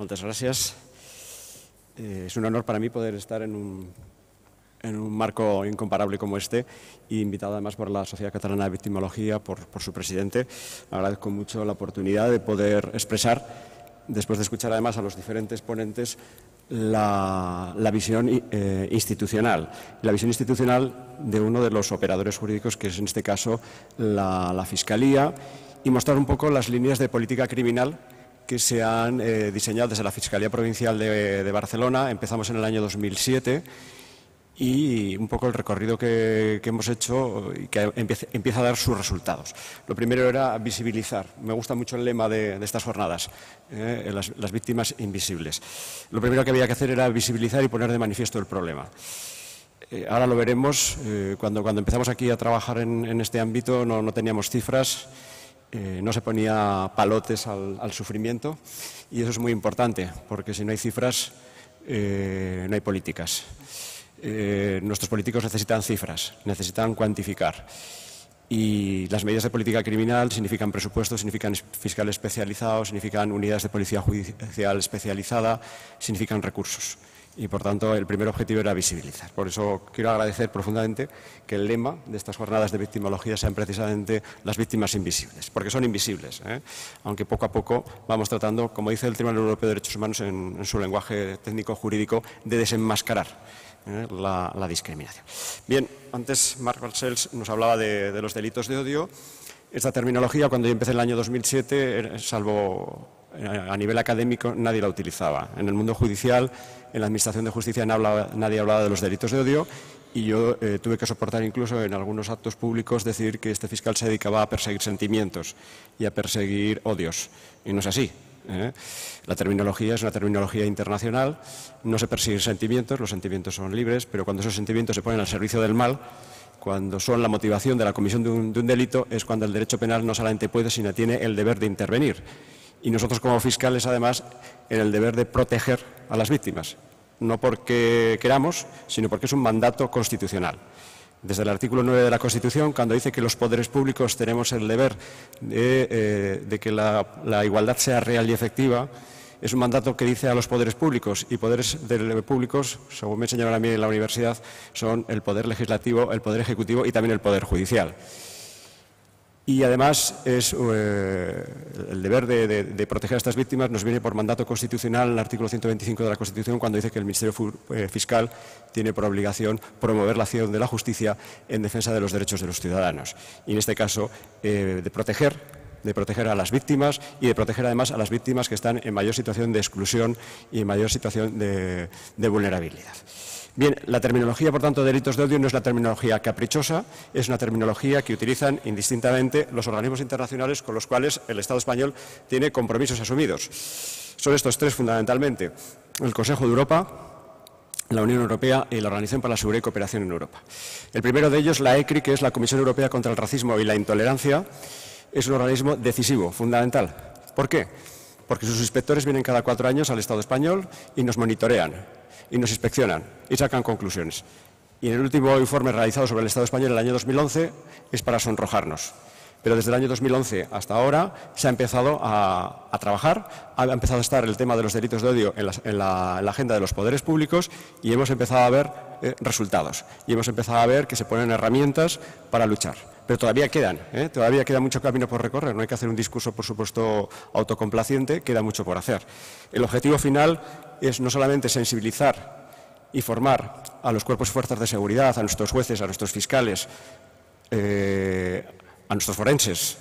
Muchas gracias. Eh, es un honor para mí poder estar en un, en un marco incomparable como este y invitado además por la Sociedad Catalana de Victimología, por, por su presidente. Agradezco mucho la oportunidad de poder expresar, después de escuchar además a los diferentes ponentes, la, la visión eh, institucional. La visión institucional de uno de los operadores jurídicos, que es en este caso la, la Fiscalía, y mostrar un poco las líneas de política criminal que se han eh, diseñado desde la Fiscalía Provincial de, Barcelona. Empezamos en el año 2007 y un poco el recorrido que, hemos hecho y que empieza, a dar sus resultados. Lo primero era visibilizar. Me gusta mucho el lema de, estas jornadas, eh, las, víctimas invisibles. Lo primero que había que hacer era visibilizar y poner de manifiesto el problema. Eh, ahora lo veremos. Cuando, empezamos aquí a trabajar en, este ámbito no teníamos cifras. Eh, no se ponía palotes al, sufrimiento y eso es muy importante porque si no hay cifras eh, no hay políticas. Eh, nuestros políticos necesitan cifras, necesitan cuantificar. Y las medidas de política criminal significan presupuesto, significan fiscal especializado, significan unidades de policía judicial especializada, significan recursos y, por tanto, el primer objetivo era visibilizar. Por eso quiero agradecer profundamente que el lema de estas jornadas de victimología sean precisamente las víctimas invisibles, porque son invisibles, ¿eh? aunque poco a poco vamos tratando, como dice el Tribunal Europeo de Derechos Humanos en, su lenguaje técnico-jurídico, de desenmascarar ¿eh? la, discriminación. Bien, antes Marc Balcells nos hablaba de, de los delitos de odio. Esta terminología, cuando yo empecé en el año 2007, salvo a nivel académico nadie la utilizaba. En el mundo judicial, en la Administración de Justicia nadie hablaba de los delitos de odio y yo eh, tuve que soportar incluso en algunos actos públicos decir que este fiscal se dedicaba a perseguir sentimientos y a perseguir odios. Y no es así. ¿eh? La terminología es una terminología internacional, no se persiguen sentimientos, los sentimientos son libres, pero cuando esos sentimientos se ponen al servicio del mal, cuando son la motivación de la comisión de un, de un delito, es cuando el derecho penal no solamente puede, sino tiene el deber de intervenir y nosotros como fiscales, además, en el deber de proteger a las víctimas, no porque queramos, sino porque es un mandato constitucional. Desde el artículo 9 de la Constitución, cuando dice que los poderes públicos tenemos el deber de, eh, de que la, la, igualdad sea real y efectiva, es un mandato que dice a los poderes públicos y poderes públicos, según me enseñaron a mí en la universidad, son el poder legislativo, el poder ejecutivo y también el poder judicial. Y además es eh, el deber de, proteger a estas víctimas nos viene por mandato constitucional el artículo 125 de la Constitución cuando dice que el Ministerio eh, Fiscal tiene por obligación promover la acción de la justicia en defensa de los derechos de los ciudadanos. Y en este caso eh, de proteger de proteger a las víctimas y de proteger además a las víctimas que están en mayor situación de exclusión y en mayor situación de vulnerabilidad. Bien, la terminología, por tanto, de delitos de odio no es la terminología caprichosa, es una terminología que utilizan indistintamente los organismos internacionales con los cuales el Estado español tiene compromisos asumidos. Son estos tres fundamentalmente. El Consejo de Europa, la Unión Europea y la Organización para la Seguridad y Cooperación en Europa. El primero de ellos, la ECRI, que es la Comisión Europea contra el Racismo y la Intolerancia, es un organismo decisivo, fundamental. ¿Por qué? Porque sus inspectores vienen cada cuatro años al Estado español y nos monitorean y nos inspeccionan y sacan conclusiones. Y en el último informe realizado sobre el Estado español en el año 2011 es para sonrojarnos. Pero desde el año 2011 hasta ahora se ha empezado a, trabajar, ha empezado a estar el tema de los delitos de odio en la, agenda de los poderes públicos y hemos empezado a ver eh, resultados. Y hemos empezado a ver que se ponen herramientas para luchar. Pero todavía quedan, ¿eh? todavía queda mucho camino por recorrer. No hay que hacer un discurso, por supuesto, autocomplaciente, queda mucho por hacer. El objetivo final es no solamente sensibilizar y formar a los cuerpos y fuerzas de seguridad, a nuestros jueces, a nuestros fiscales, eh, a nuestros forenses,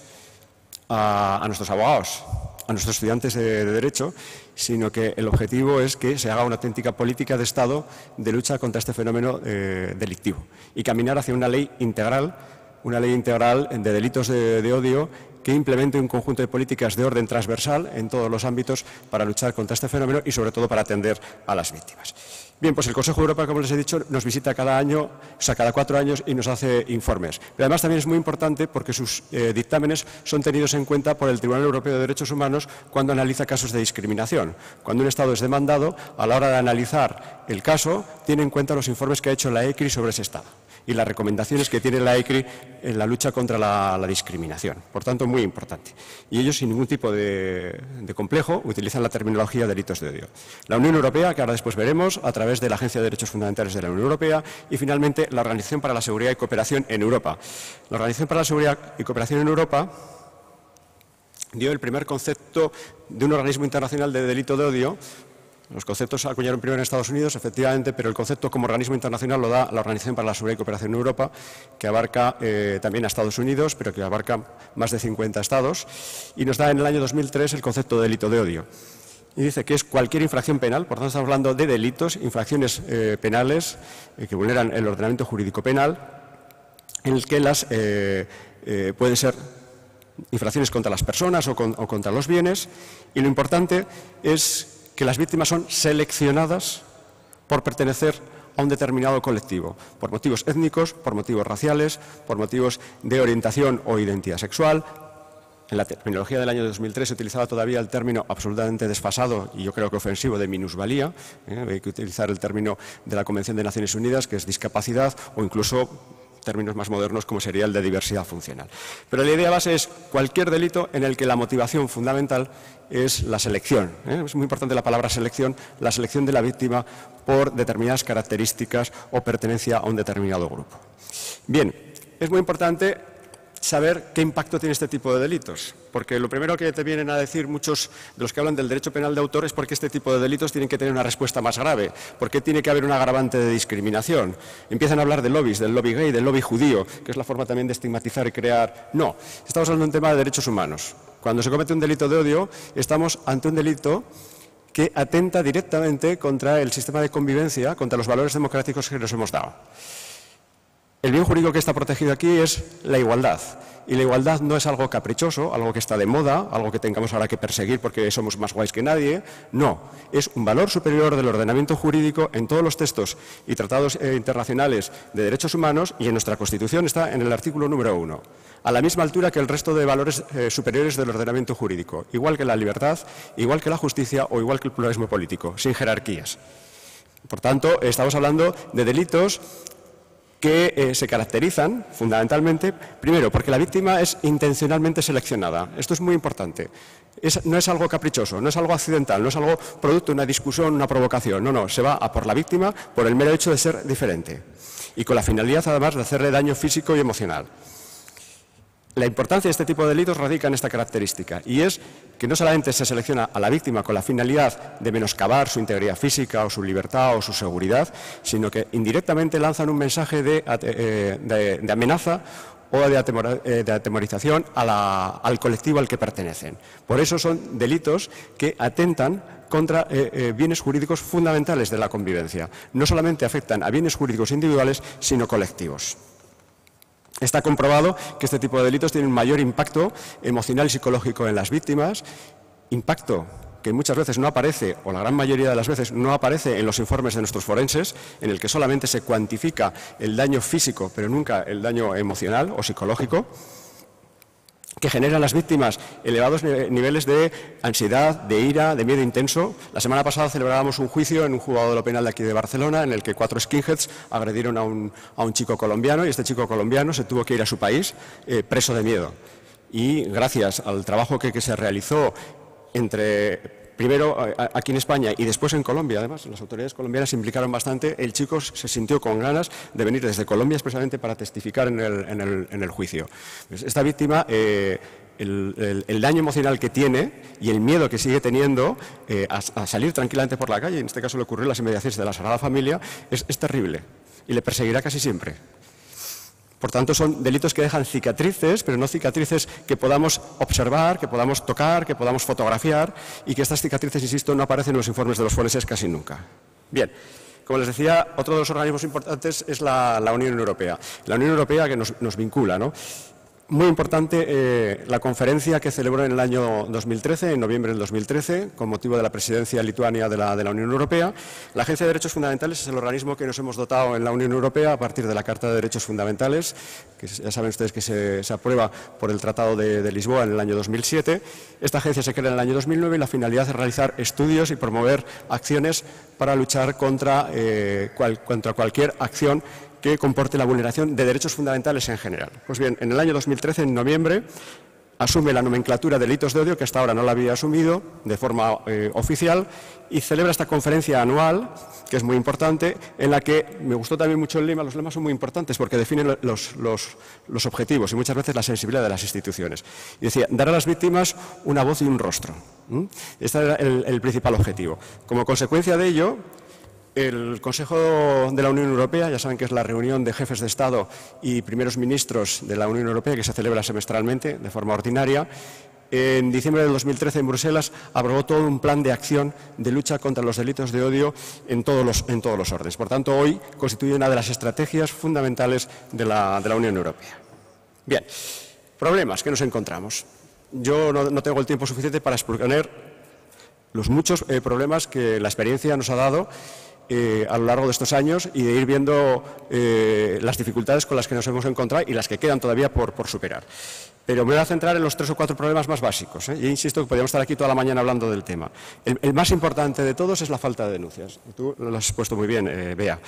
a, nuestros abogados, a nuestros estudiantes de, de, Derecho, sino que el objetivo es que se haga una auténtica política de Estado de lucha contra este fenómeno eh, delictivo y caminar hacia una ley integral, una ley integral de delitos de, odio que implemente un conjunto de políticas de orden transversal en todos los ámbitos para luchar contra este fenómeno y sobre todo para atender a las víctimas. Bien, pues el Consejo de Europa, como les he dicho, nos visita cada año, o sea, cada cuatro años y nos hace informes. Pero además también es muy importante porque sus eh, dictámenes son tenidos en cuenta por el Tribunal Europeo de Derechos Humanos cuando analiza casos de discriminación. Cuando un Estado es demandado, a la hora de analizar el caso, tiene en cuenta los informes que ha hecho la ECRI sobre ese Estado. Y las recomendaciones que tiene la ECRI en la lucha contra la, discriminación. Por tanto, muy importante. Y ellos, sin ningún tipo de, complejo, utilizan la terminología delitos de odio. La Unión Europea, que ahora después veremos, a través de la Agencia de Derechos Fundamentales de la Unión Europea, y finalmente la Organización para la Seguridad y Cooperación en Europa. La Organización para la Seguridad y Cooperación en Europa dio el primer concepto de un organismo internacional de delito de odio. Los conceptos acuñaron primero en Estados Unidos, efectivamente, pero el concepto como organismo internacional lo da la Organización para la Seguridad y Cooperación en Europa, que abarca eh, también a Estados Unidos, pero que abarca más de 50 estados, y nos da en el año 2003 el concepto de delito de odio. Y dice que es cualquier infracción penal, por tanto estamos hablando de delitos, infracciones eh, penales eh, que vulneran el ordenamiento jurídico penal, en el que las pueden ser infracciones contra las personas o, contra los bienes, y lo importante es que las víctimas son seleccionadas por pertenecer a un determinado colectivo, por motivos étnicos, por motivos raciales, por motivos de orientación o identidad sexual. En la terminología del año 2003 se utilizaba todavía el término absolutamente desfasado y yo creo que ofensivo de minusvalía. ¿eh? Hay que utilizar el término de la Convención de Naciones Unidas, que es discapacidad, o incluso términos más modernos como sería el de diversidad funcional. Pero la idea base es cualquier delito en el que la motivación fundamental es la selección. ¿eh? Es muy importante la palabra selección, la selección de la víctima por determinadas características o pertenencia a un determinado grupo. Bien, es muy importante saber qué impacto tiene este tipo de delitos. Porque lo primero que te vienen a decir muchos de los que hablan del derecho penal de autor es porque este tipo de delitos tienen que tener una respuesta más grave, porque tiene que haber un agravante de discriminación. Empiezan a hablar de lobbies, del lobby gay, del lobby judío, que es la forma también de estigmatizar y crear. No, estamos hablando de un tema de derechos humanos. Cuando se comete un delito de odio, estamos ante un delito que atenta directamente contra el sistema de convivencia, contra los valores democráticos que nos hemos dado. El bien jurídico que está protegido aquí es la igualdad. Y la igualdad no es algo caprichoso, algo que está de moda, algo que tengamos ahora que perseguir porque somos más guays que nadie. No, es un valor superior del ordenamiento jurídico en todos los textos y tratados eh, internacionales de derechos humanos y en nuestra Constitución está en el artículo número uno, a la misma altura que el resto de valores eh, superiores del ordenamiento jurídico, igual que la libertad, igual que la justicia o igual que el pluralismo político, sin jerarquías. Por tanto, estamos hablando de delitos que eh, se caracterizan fundamentalmente, primero, porque la víctima es intencionalmente seleccionada. Esto es muy importante. no es algo caprichoso, no es algo accidental, no es algo producto de una discusión, una provocación. No, no, se va a por la víctima por el mero hecho de ser diferente y con la finalidad, además, de hacerle daño físico y emocional. La importancia de este tipo de delitos radica en esta característica y es que no solamente se selecciona a la víctima con la finalidad de menoscabar su integridad física o su libertad o su seguridad, sino que indirectamente lanzan un mensaje de, eh, amenaza o de, eh, atemorización al colectivo al que pertenecen. Por eso son delitos que atentan contra eh, bienes jurídicos fundamentales de la convivencia. No solamente afectan a bienes jurídicos individuales, sino colectivos. Está comprobado que este tipo de delitos tienen un mayor impacto emocional y psicológico en las víctimas, impacto que muchas veces no aparece, o la gran mayoría de las veces no aparece en los informes de nuestros forenses, en el que solamente se cuantifica el daño físico, pero nunca el daño emocional o psicológico que generan las víctimas elevados niveles de ansiedad, de ira, de miedo intenso. La semana pasada celebrábamos un juicio en un juzgado de lo penal de aquí de Barcelona en el que cuatro skinheads agredieron a un, chico colombiano y este chico colombiano se tuvo que ir a su país eh, preso de miedo. Y gracias al trabajo que se realizó entre primero aquí en España y después en Colombia, además, las autoridades colombianas se implicaron bastante. El chico se sintió con ganas de venir desde Colombia expresamente para testificar en el, juicio. Pues esta víctima, eh, el, daño emocional que tiene y el miedo que sigue teniendo eh, a, salir tranquilamente por la calle, en este caso le ocurrió las inmediaciones de la Sagrada Familia, es terrible y le perseguirá casi siempre. Por tanto, son delitos que dejan cicatrices, pero no cicatrices que podamos observar, que podamos tocar, que podamos fotografiar y que estas cicatrices, insisto, no aparecen en los informes de los forenses casi nunca. Bien. Como les decía, otro de los organismos importantes es la, Unión Europea. La Unión Europea que nos, nos vincula, ¿no? Muy importante eh, la conferencia que celebró en el año 2013, en noviembre del 2013, con motivo de la presidencia lituania de la, Unión Europea. La Agencia de Derechos Fundamentales es el organismo que nos hemos dotado en la Unión Europea a partir de la Carta de Derechos Fundamentales, que ya saben ustedes que se, aprueba por el Tratado de, Lisboa en el año 2007. Esta agencia se crea en el año 2009 y la finalidad es realizar estudios y promover acciones para luchar contra, eh, contra cualquier acción que comporte la vulneración de derechos fundamentales en general. Pues bien, en el año 2013, en noviembre, asume la nomenclatura de delitos de odio, que hasta ahora no la había asumido de forma eh, oficial, y celebra esta conferencia anual, que es muy importante, en la que me gustó también mucho el lema. Los lemas son muy importantes porque definen los, objetivos y muchas veces la sensibilidad de las instituciones. Y decía, dar a las víctimas una voz y un rostro. Este era el principal objetivo. Como consecuencia de ello, el Consejo de la Unión Europea, ya saben que es la reunión de jefes de Estado y primeros ministros de la Unión Europea que se celebra semestralmente de forma ordinaria, en diciembre de 2013 en Bruselas aprobó todo un plan de acción de lucha contra los delitos de odio en todos los, en todos los órdenes. Por tanto, hoy constituye una de las estrategias fundamentales de la, Unión Europea. Bien, problemas que nos encontramos. Yo no, tengo el tiempo suficiente para exponer los muchos eh, problemas que la experiencia nos ha dado eh, a lo largo de estos años y de ir viendo eh, las dificultades con las que nos hemos encontrado y las que quedan todavía por, superar. Pero me voy a centrar en los tres o cuatro problemas más básicos. ¿eh? Insisto que podríamos estar aquí toda la mañana hablando del tema. El, más importante de todos es la falta de denuncias. Tú lo has puesto muy bien, Bea.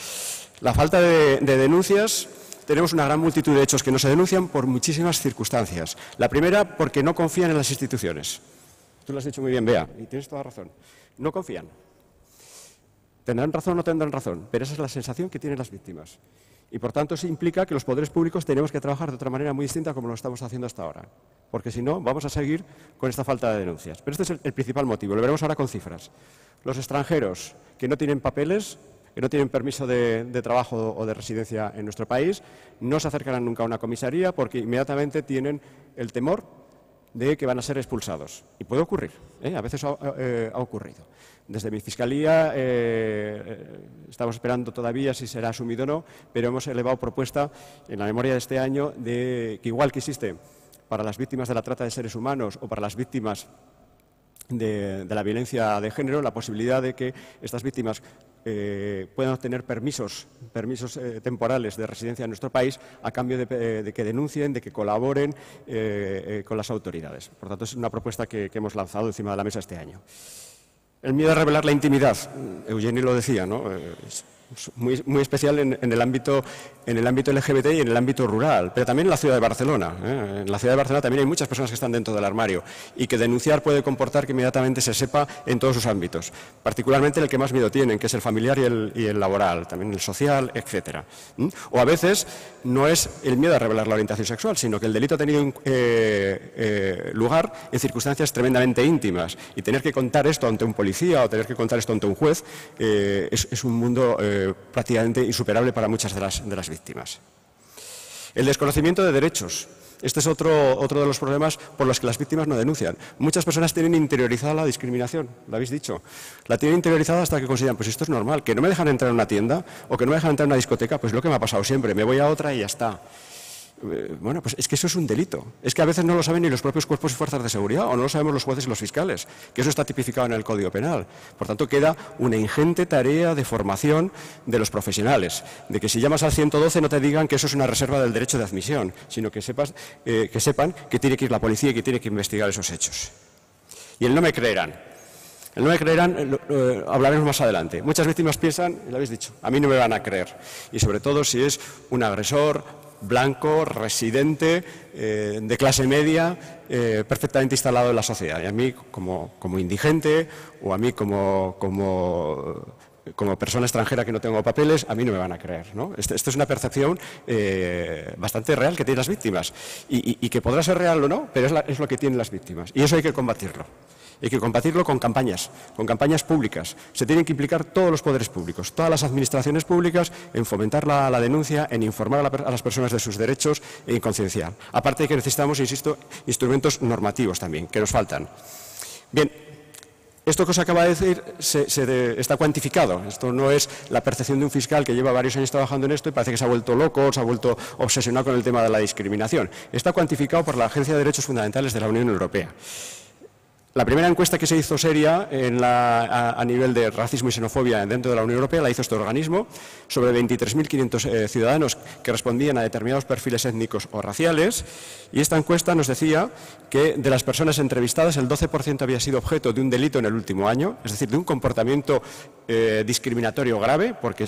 La falta de, de denuncias tenemos una gran multitud de hechos que no se denuncian por muchísimas circunstancias. La primera, porque no confían en las instituciones. Tú lo has dicho muy bien, Bea, y tienes toda razón. No confían. Tendrán razón o no tendrán razón, pero esa es la sensación que tienen las víctimas. Y por tanto eso implica que los poderes públicos tenemos que trabajar de otra manera muy distinta como lo estamos haciendo hasta ahora. Porque si no, vamos a seguir con esta falta de denuncias. Pero este es el, principal motivo. Lo veremos ahora con cifras. Los extranjeros que no tienen papeles, que no tienen permiso de, trabajo o de residencia en nuestro país, no se acercarán nunca a una comisaría porque inmediatamente tienen el temor de que van a ser expulsados. Y puede ocurrir, ¿eh? a veces eh, ha, ocurrido. Desde mi fiscalía eh, estamos esperando todavía si será asumido o no, pero hemos elevado propuesta en la memoria de este año de que igual que existe para las víctimas de la trata de seres humanos o para las víctimas de, la violencia de género, la posibilidad de que estas víctimas eh, puedan obtener permisos, permisos eh, temporales de residencia en nuestro país a cambio de, eh, que denuncien, de que colaboren con las autoridades. Por tanto, es una propuesta que, hemos lanzado encima de la mesa este año. El miedo a revelar la intimidad, Eugenio lo decía, ¿no? Muy, muy especial en, el ámbito, en el ámbito LGBT y en el ámbito rural, pero también en la ciudad de Barcelona. ¿eh? En la ciudad de Barcelona también hay muchas personas que están dentro del armario y que denunciar puede comportar que inmediatamente se sepa en todos sus ámbitos, particularmente en el que más miedo tienen, que es el familiar y el, y el laboral, también el social, etcétera. O a veces no es el miedo a revelar la orientación sexual, sino que el delito ha tenido eh, eh, lugar en circunstancias tremendamente íntimas y tener que contar esto ante un policía o tener que contar esto ante un juez es, un mundo prácticamente insuperable para muchas de las, de las víctimas. El desconocimiento de derechos. Este es otro, otro, de los problemas por los que las víctimas no denuncian. Muchas personas tienen interiorizada la discriminación, lo habéis dicho. La tienen interiorizada hasta que consideran, pues esto es normal, que no me dejan entrar en una tienda o que no me dejan entrar en una discoteca, pues lo que me ha pasado siempre, me voy a otra y ya está. Eh, bueno, pues es que eso es un delito. Es que a veces no lo saben ni los propios cuerpos y fuerzas de seguridad o no lo sabemos los jueces y los fiscales, que eso está tipificado en el Código Penal. Por tanto, queda una ingente tarea de formación de los profesionales, de que si llamas al 112 no te digan que eso es una reserva del derecho de admisión, sino que, sepas, eh, que sepan que tiene que ir la policía y que tiene que investigar esos hechos. Y el no me creerán. El no me creerán, eh, hablaremos más adelante. Muchas víctimas piensan, lo habéis dicho, a mí no me van a creer. Y sobre todo si es un agresor, blanco, residente, eh, de clase media, eh, perfectamente instalado en la sociedad. Y a mí, como, indigente, o a mí como, persona extranjera que no tengo papeles, a mí no me van a creer. Esto es una percepción eh, bastante real que tienen las víctimas. Y, que podrá ser real o no, pero es, lo que tienen las víctimas. Y eso hay que combatirlo. Hay que combatirlo con campañas, con campañas públicas. Se tienen que implicar todos los poderes públicos, todas las administraciones públicas en fomentar la, denuncia, en informar a, las personas de sus derechos e en concienciar. Aparte de que necesitamos, insisto, instrumentos normativos también, que nos faltan. Bien, esto que os acaba de decir se, está cuantificado. Esto no es la percepción de un fiscal que lleva varios años trabajando en esto y parece que se ha vuelto loco, se ha vuelto obsesionado con el tema de la discriminación. Está cuantificado por la Agencia de Derechos Fundamentales de la Unión Europea. La primera encuesta que se hizo seria a, nivel de racismo y xenofobia dentro de la Unión Europea la hizo este organismo sobre 23.500 eh, ciudadanos que respondían a determinados perfiles étnicos o raciales y esta encuesta nos decía que de las personas entrevistadas el 12% había sido objeto de un delito en el último año, es decir, de un comportamiento eh, discriminatorio grave porque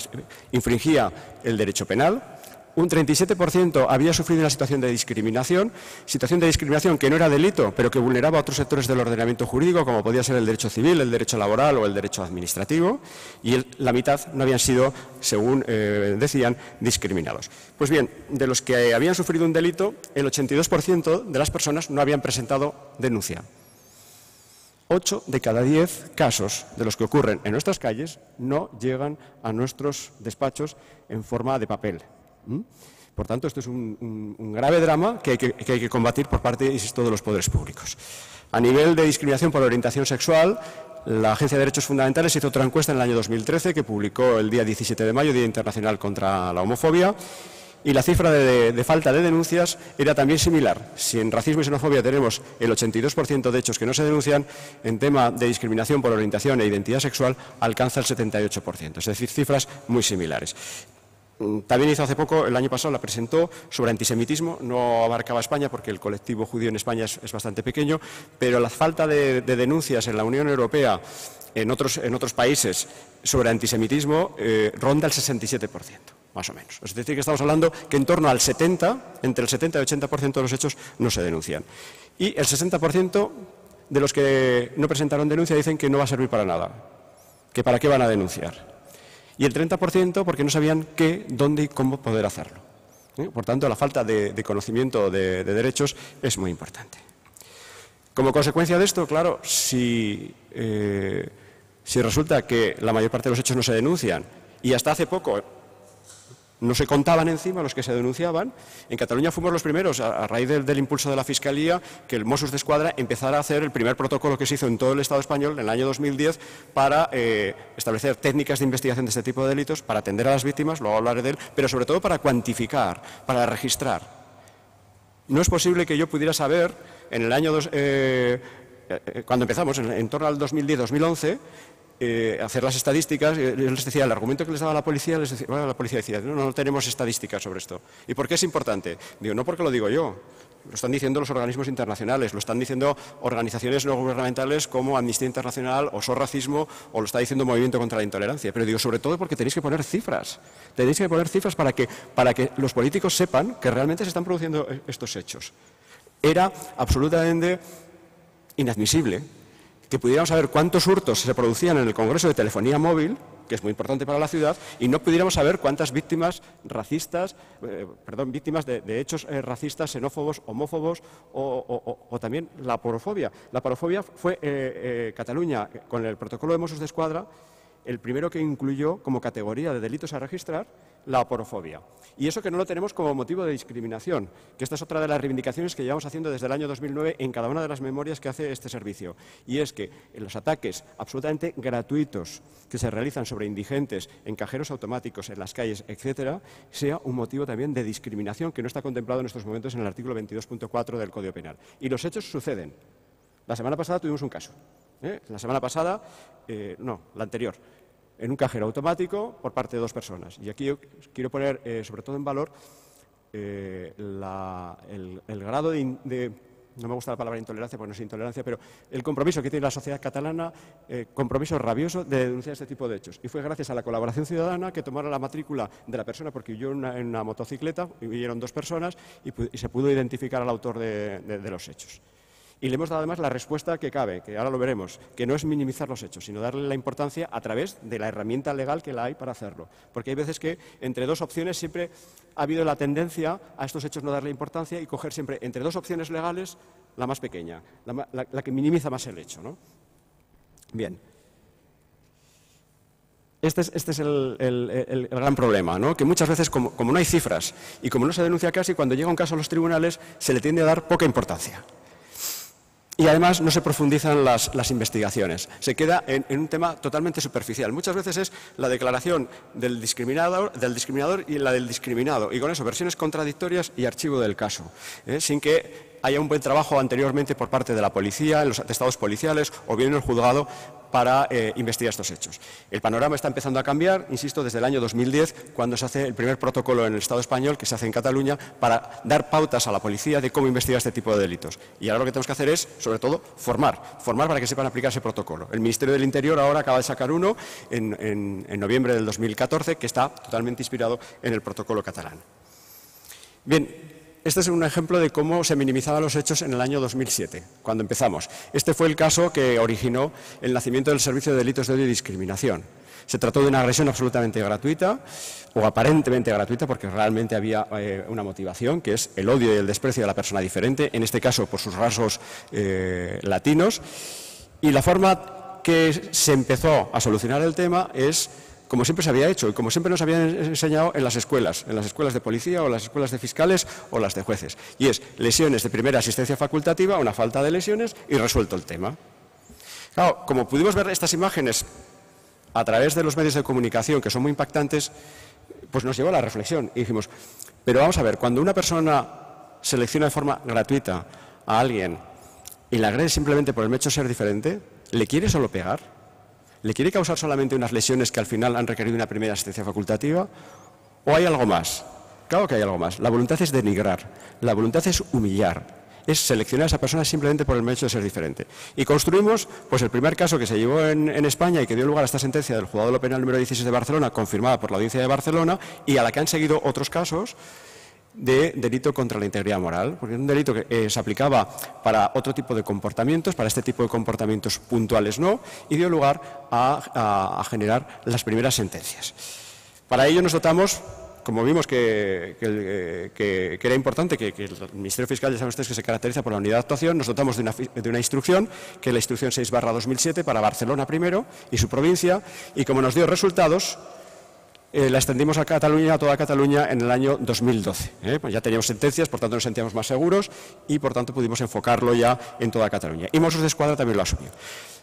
infringía el derecho penal un 37% había sufrido una situación de discriminación, situación de discriminación que no era delito, pero que vulneraba otros sectores del ordenamiento jurídico, como podía ser el derecho civil, el derecho laboral o el derecho administrativo, y la mitad no habían sido, según eh, decían, discriminados. Pues bien, de los que habían sufrido un delito, el 82% de las personas no habían presentado denuncia. Ocho de cada diez casos de los que ocurren en nuestras calles no llegan a nuestros despachos en forma de papel, ¿Mm? Por tanto, esto es un, grave drama que hay que, combatir por parte, insisto, de los poderes públicos. A nivel de discriminación por orientación sexual, la Agencia de Derechos Fundamentales hizo otra encuesta en el año 2013 que publicó el día 17 de mayo, Día Internacional contra la Homofobia, y la cifra de, de, falta de denuncias era también similar. Si en racismo y xenofobia tenemos el 82% de hechos que no se denuncian, en tema de discriminación por orientación e identidad sexual alcanza el 78%, es decir, cifras muy similares. Mm, también hizo hace poco, el año pasado, la presentó sobre antisemitismo. No abarcaba España porque el colectivo judío en España es, bastante pequeño, pero la falta de, denuncias en la Unión Europea, en otros, países, sobre antisemitismo eh, ronda el 67%, más o menos. Es decir, que estamos hablando que en torno al 70, entre el 70 y el 80% de los hechos no se denuncian. Y el 60% de los que no presentaron denuncia dicen que no va a servir para nada, que para qué van a denunciar y el 30% porque no sabían qué, dónde y cómo poder hacerlo. ¿eh? Por tanto, la falta de, conocimiento de, derechos es muy importante. Como consecuencia de esto, claro, eh, si resulta que la mayor parte de los hechos no se denuncian y hasta hace poco no se contaban encima los que se denunciaban. En Cataluña fuimos los primeros, a, raíz del, impulso de la Fiscalía, que el Mossos de Escuadra empezara a hacer el primer protocolo que se hizo en todo el Estado español en el año 2010 para eh, establecer técnicas de investigación de este tipo de delitos, para atender a las víctimas, luego hablaré de él, pero sobre todo para cuantificar, para registrar. No es posible que yo pudiera saber en el año eh, eh, cuando empezamos, en, torno al 2010-2011, eh, hacer las estadísticas, les decía, el argumento que les daba la policía, les decía, la policía decía, no, no tenemos estadísticas sobre esto. ¿Y por qué es importante? Digo, no porque lo digo yo, lo están diciendo los organismos internacionales, lo están diciendo organizaciones no gubernamentales como Amnistía Internacional o SOR Racismo o lo está diciendo Movimiento contra la Intolerancia. Pero digo, sobre todo porque tenéis que poner cifras. Tenéis que poner cifras para que, para que los políticos sepan que realmente se están produciendo estos hechos. Era absolutamente inadmisible que pudiéramos saber cuántos hurtos se producían en el Congreso de Telefonía Móvil, que es muy importante para la ciudad, y no pudiéramos saber cuántas víctimas racistas, eh, perdón, víctimas de, hechos eh, racistas, xenófobos, homófobos o, también la porofobia. La porofobia fue eh, Cataluña, con el protocolo de Mossos de Escuadra, el primero que incluyó como categoría de delitos a registrar la aporofobia. Y eso que no lo tenemos como motivo de discriminación, que esta es otra de las reivindicaciones que llevamos haciendo desde el año 2009 en cada una de las memorias que hace este servicio. Y es que los ataques absolutamente gratuitos que se realizan sobre indigentes en cajeros automáticos, en las calles, etcétera, sea un motivo también de discriminación que no está contemplado en estos momentos en el artículo 22.4 del Código Penal. Y los hechos suceden. La semana pasada tuvimos un caso. ¿eh? La semana pasada, eh, no, la anterior, en un cajero automático por parte de dos personas. Y aquí quiero poner eh, sobre todo en valor el, grado de, no me gusta la palabra intolerancia porque no es intolerancia, pero el compromiso que tiene la sociedad catalana, compromiso rabioso de denunciar este tipo de hechos. Y fue gracias a la colaboración ciudadana que tomaron la matrícula de la persona, porque huyó en una, motocicleta, huyeron dos personas y, se pudo identificar al autor de los hechos. Y le hemos dado además la respuesta que cabe, que ahora lo veremos, que no es minimizar los hechos, sino darle la importancia a través de la herramienta legal que la hay para hacerlo. Porque hay veces que entre dos opciones siempre ha habido la tendencia a estos hechos no darle importancia y coger siempre entre dos opciones legales la más pequeña, la, que minimiza más el hecho. ¿no? Bien. Este es, este el, gran problema, ¿no? que muchas veces, como, como no hay cifras y como no se denuncia casi, cuando llega un caso a los tribunales se le tiende a dar poca importancia. Y además no se profundizan las, investigaciones. Se queda en, un tema totalmente superficial. Muchas veces es la declaración del discriminador, y la del discriminado. Y con eso, versiones contradictorias y archivo del caso. ¿eh? Sin que haya un buen trabajo anteriormente por parte de la policía, en los atestados policiales o bien en el juzgado para eh, investigar estos hechos. El panorama está empezando a cambiar, insisto, desde el año 2010, cuando se hace el primer protocolo en el Estado español, que se hace en Cataluña, para dar pautas a la policía de cómo investigar este tipo de delitos. Y ahora lo que tenemos que hacer es, sobre todo, formar, formar para que sepan aplicar ese protocolo. El Ministerio del Interior ahora acaba de sacar uno en, en noviembre del 2014 que está totalmente inspirado en el protocolo catalán. Bien, este es un ejemplo de cómo se minimizaban los hechos en el año 2007, cuando empezamos. Este fue el caso que originó el nacimiento del Servicio de Delitos de Odio y Discriminación. Se trató de una agresión absolutamente gratuita, o aparentemente gratuita, porque realmente había eh, una motivación, que es el odio y el desprecio de la persona diferente, en este caso por sus rasgos eh, latinos. Y la forma que se empezó a solucionar el tema es como siempre se había hecho y como siempre nos habían enseñado en las escuelas, en las escuelas de policía o las escuelas de fiscales o las de jueces. Y es lesiones de primera asistencia facultativa, una falta de lesiones y resuelto el tema. Claro, como pudimos ver estas imágenes a través de los medios de comunicación, que son muy impactantes, pues nos llevó a la reflexión y dijimos, pero vamos a ver, cuando una persona selecciona de forma gratuita a alguien y la agrede simplemente por el hecho de ser diferente, ¿le quiere solo pegar? ¿Le quiere causar solamente unas lesiones que al final han requerido una primera asistencia facultativa? ¿O hay algo más? Claro que hay algo más. La voluntad es denigrar, la voluntad es humillar, es seleccionar a esa persona simplemente por el hecho de ser diferente. Y construimos pues, el primer caso que se llevó en, España y que dio lugar a esta sentencia del Juzgado Penal número 16 de Barcelona, confirmada por la Audiencia de Barcelona, y a la que han seguido otros casos de delito contra la integridad moral, porque es un delito que eh, se aplicaba para otro tipo de comportamientos, para este tipo de comportamientos puntuales no, y dio lugar a, generar las primeras sentencias. Para ello nos dotamos como vimos que, era importante, que, el Ministerio Fiscal, ya saben ustedes que se caracteriza por la unidad de actuación, nos dotamos de una, de una instrucción, que es la instrucción 6 2007 para Barcelona primero y su provincia, y como nos dio resultados, eh, la extendimos a Cataluña, a toda Cataluña, en el año 2012. ¿eh? Pues ya teníamos sentencias, por tanto nos sentíamos más seguros y, por tanto, pudimos enfocarlo ya en toda Cataluña. Y Mossos de Escuadra también lo asumió.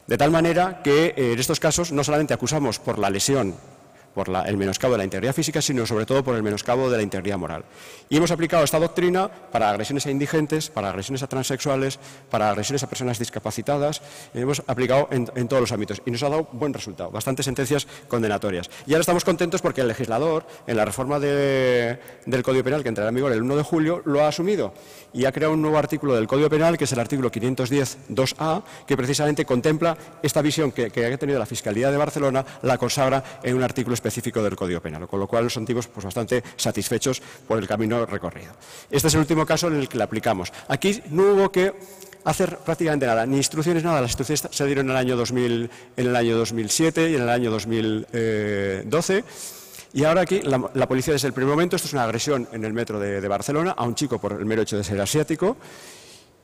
De tal manera que eh, en estos casos no solamente acusamos por la lesión por el menoscabo de la integridad física, sino sobre todo por el menoscabo de la integridad moral. Y hemos aplicado esta doctrina para agresiones a indigentes, para agresiones a transexuales, para agresiones a personas discapacitadas, hemos aplicado en, todos los ámbitos y nos ha dado buen resultado, bastantes sentencias condenatorias. Y ahora estamos contentos porque el legislador, en la reforma del Código Penal que entrará en vigor el 1 de julio, lo ha asumido y ha creado un nuevo artículo del Código Penal, que es el artículo 510.2a, que precisamente contempla esta visión que, que ha tenido la Fiscalía de Barcelona, la consagra en un artículo específico del Código Penal, con lo cual nos sentimos pues, bastante satisfechos por el camino recorrido. Este es el último caso en el que le aplicamos. Aquí no hubo que hacer prácticamente nada, ni instrucciones, nada. Las instrucciones se dieron en el año, 2000, en el año 2007 y en el año 2012. Y ahora aquí la, policía desde el primer momento, esto es una agresión en el metro de Barcelona a un chico por el mero hecho de ser asiático,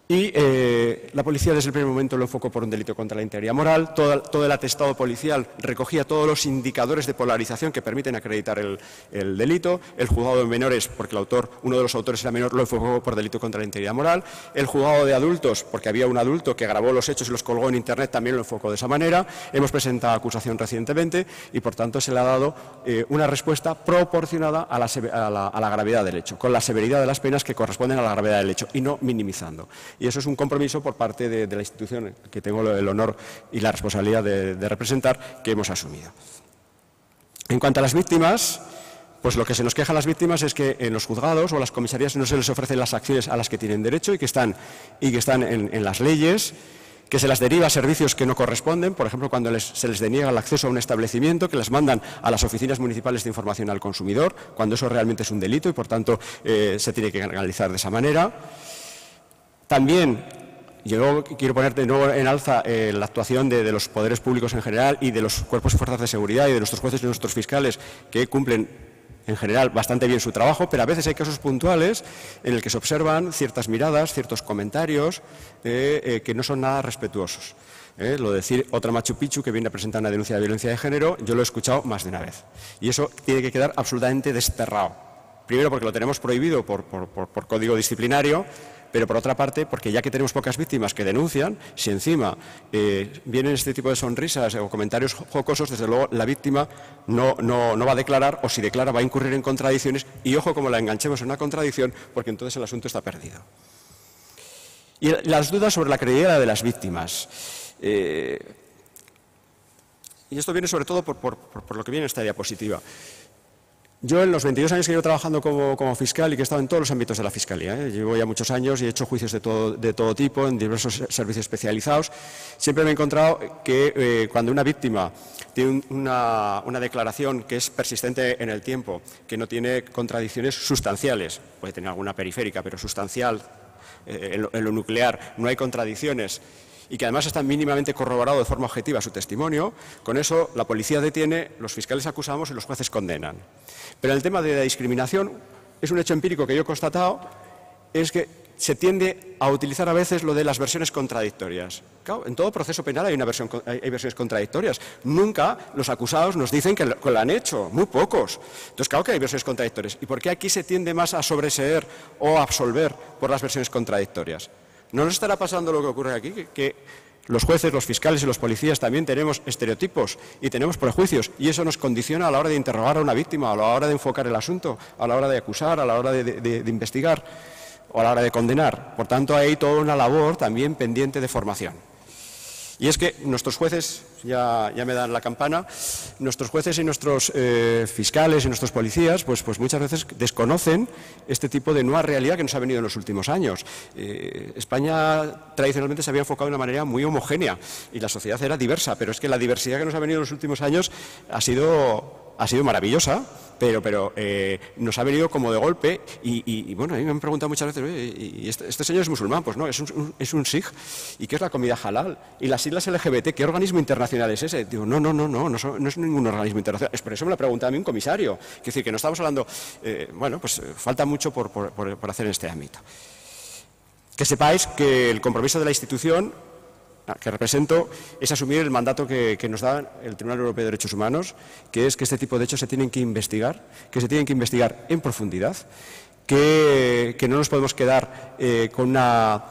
y eh, la policía desde el primer momento lo enfocó por un delito contra la integridad moral. Todo, el atestado policial recogía todos los indicadores de polarización que permiten acreditar el, delito. El juzgado de menores, porque el autor, uno de los autores era menor, lo enfocó por delito contra la integridad moral. El juzgado de adultos, porque había un adulto que grabó los hechos y los colgó en Internet, también lo enfocó de esa manera. Hemos presentado acusación recientemente y, por tanto, se le ha dado eh, una respuesta proporcionada a la gravedad del hecho, con la severidad de las penas que corresponden a la gravedad del hecho y no minimizando. Y eso es un compromiso por parte de, la institución que tengo el honor y la responsabilidad de, representar que hemos asumido. En cuanto a las víctimas, pues lo que se nos queja a las víctimas es que en los juzgados o las comisarías no se les ofrecen las acciones a las que tienen derecho y que están, y que están en, las leyes, que se las deriva a servicios que no corresponden, por ejemplo, cuando se les deniega el acceso a un establecimiento, que las mandan a las oficinas municipales de información al consumidor, cuando eso realmente es un delito y, por tanto, eh, se tiene que analizar de esa manera. También yo quiero poner de nuevo en alza eh, la actuación de, los poderes públicos en general y de los cuerpos y fuerzas de seguridad y de nuestros jueces y nuestros fiscales que cumplen en general bastante bien su trabajo, pero a veces hay casos puntuales en el que se observan ciertas miradas, ciertos comentarios eh, eh, que no son nada respetuosos. lo de decir otra Machu Picchu que viene a presentar una denuncia de violencia de género, yo lo he escuchado más de una vez. Y eso tiene que quedar absolutamente desterrado. Primero porque lo tenemos prohibido por código disciplinario, pero por otra parte, porque ya que tenemos pocas víctimas que denuncian, si encima eh, vienen este tipo de sonrisas o comentarios jocosos, desde luego la víctima no, no, va a declarar o si declara va a incurrir en contradicciones y ojo como la enganchemos en una contradicción porque entonces el asunto está perdido. Y las dudas sobre la credibilidad de las víctimas. Eh, y esto viene sobre todo por, lo que viene en esta diapositiva. Yo en los 22 años que llevo trabajando como, fiscal y que he estado en todos los ámbitos de la fiscalía, ¿eh? llevo ya muchos años y he hecho juicios de todo, tipo en diversos servicios especializados, siempre me he encontrado que eh, cuando una víctima tiene una, declaración que es persistente en el tiempo, que no tiene contradicciones sustanciales, puede tener alguna periférica, pero sustancial eh, en lo nuclear, no hay contradicciones y que además está mínimamente corroborado de forma objetiva su testimonio, con eso la policía detiene, los fiscales acusamos y los jueces condenan. Pero el tema de la discriminación es un hecho empírico que yo he constatado, es que se tiende a utilizar a veces lo de las versiones contradictorias. en todo proceso penal hay, versiones contradictorias. Nunca los acusados nos dicen que lo, han hecho, muy pocos. Entonces, claro que hay versiones contradictorias. ¿Y por qué aquí se tiende más a sobreseer o a absolver por las versiones contradictorias? ¿No nos estará pasando lo que ocurre aquí? Que, los jueces, los fiscales y los policías también tenemos estereotipos y tenemos prejuicios y eso nos condiciona a la hora de interrogar a una víctima, a la hora de enfocar el asunto, a la hora de acusar, a la hora de investigar o a la hora de condenar. Por tanto, hay toda una labor también pendiente de formación. Y es que nuestros jueces, ya, me dan la campana, nuestros jueces y nuestros eh, fiscales y nuestros policías, pues, pues muchas veces desconocen este tipo de nueva realidad que nos ha venido en los últimos años. Eh, España tradicionalmente se había enfocado de una manera muy homogénea y la sociedad era diversa, pero es que la diversidad que nos ha venido en los últimos años ha sido ha sido maravillosa, pero, pero eh, nos ha venido como de golpe y, bueno, a mí me han preguntado muchas veces, ¿y este, este, señor es musulmán? Pues no, es un, es un sikh. ¿Y qué es la comida halal? ¿Y las islas LGBT? ¿Qué organismo internacional es ese? Digo, no, no, no, no, no, es ningún organismo internacional. Es por eso me lo ha preguntado a mí un comisario. Es decir, que no estamos hablando, eh, bueno, pues eh, falta mucho por, por hacer en este ámbito. Que sepáis que el compromiso de la institución que represento es asumir el mandato que, nos da el Tribunal Europeo de Derechos Humanos, que es que este tipo de hechos se tienen que investigar, que se tienen que investigar en profundidad, que, no nos podemos quedar eh, con, la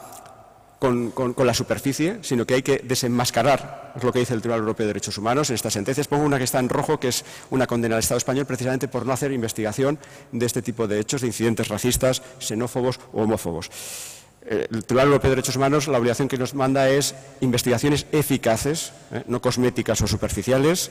superficie, sino que hay que desenmascarar, es lo que dice el Tribunal Europeo de Derechos Humanos en estas sentencias. Pongo una que está en rojo, que es una condena al Estado español precisamente por no hacer investigación de este tipo de hechos, de incidentes racistas, xenófobos o homófobos. Eh, el Tribunal Europeo de Derechos Humanos la obligación que nos manda es investigaciones eficaces, eh, no cosméticas o superficiales,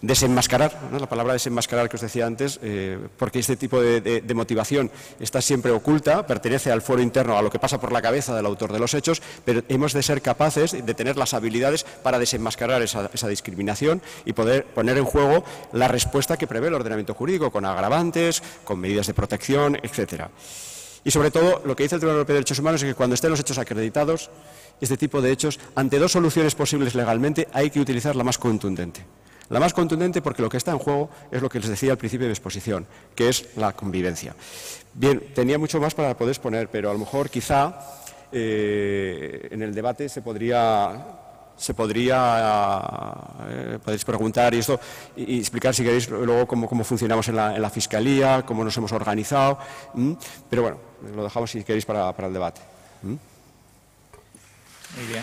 desenmascarar, la palabra desenmascarar que os decía antes, eh, porque este tipo de, motivación está siempre oculta, pertenece al foro interno, a lo que pasa por la cabeza del autor de los hechos, pero hemos de ser capaces de tener las habilidades para desenmascarar esa, esa discriminación y poder poner en juego la respuesta que prevé el ordenamiento jurídico, con agravantes, con medidas de protección, etcétera. Y sobre todo, lo que dice el Tribunal Europeo de Derechos Humanos es que cuando estén los hechos acreditados, este tipo de hechos, ante dos soluciones posibles legalmente, hay que utilizar la más contundente. La más contundente porque lo que está en juego es lo que les decía al principio de mi exposición, que es la convivencia. Bien, tenía mucho más para poder exponer, pero a lo mejor quizá eh, en el debate se podría se podría, eh, podéis preguntar y esto, y, explicar si queréis luego cómo, funcionamos en la, Fiscalía, cómo nos hemos organizado, pero bueno, lo dejamos si queréis para, el debate. Muy bien.